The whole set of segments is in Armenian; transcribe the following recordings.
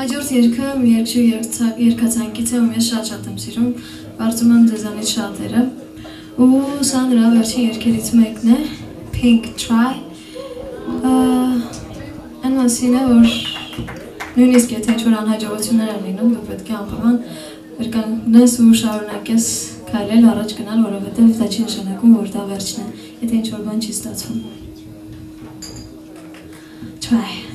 Հաջորդ երգը մի երկչու երկացանկից է ու ես շատ-շատ եմ սիրում, կարծում եմ ձեզանից շատերը։ Ու սա նրա վերջին երգերից մեկն է, Pink Try։ Այն մասին է, որ նույնիսկ եթե ինչ-որ անհաջողություններ են լինում, դու պետք է անպայման կրկնես ու շարունակես քայլել առաջ գնալ, որովհետև դա չի նշանակում, որ դա վերջն է, եթե ինչ-որ բան չի ստացվում։ Try.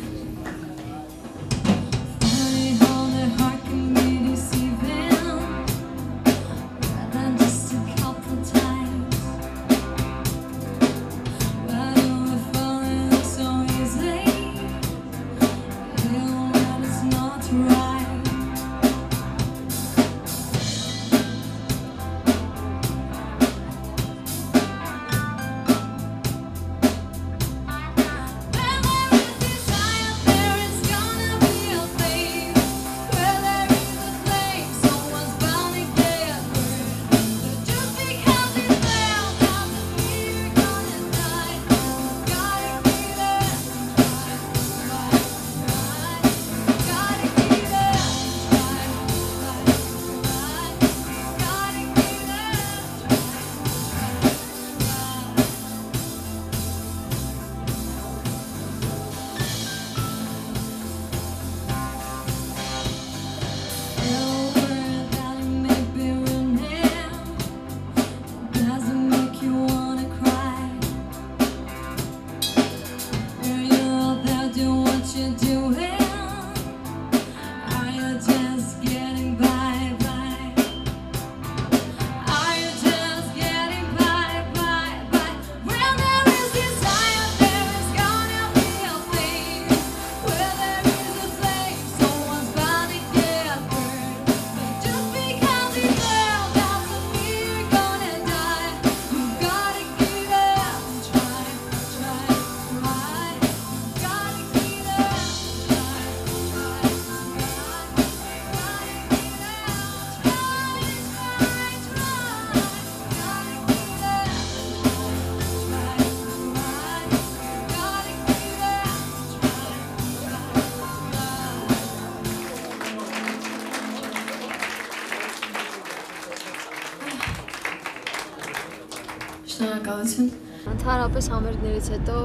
Շնորհակալություն։ Ընդհանրապես համերգներից հետո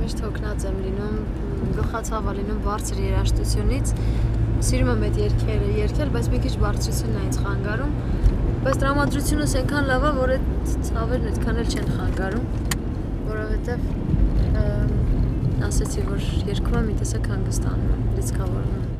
միշտ հոգնած եմ լինում, գլխացավ լինում բարձր երաժշտությունից։ Սիրում եմ այդ երգերը երգել, բայց մի քիչ բարձրությունն է ինձ խանգարում։ Բայց տրամադրությունս այնքան լավ է, որ այդ ցավերն այդքան էլ չեն խանգարում, որովհետև ասեցի, որ երգում եմ, մի տեսակ հանգստանում եմ, լիցքավորում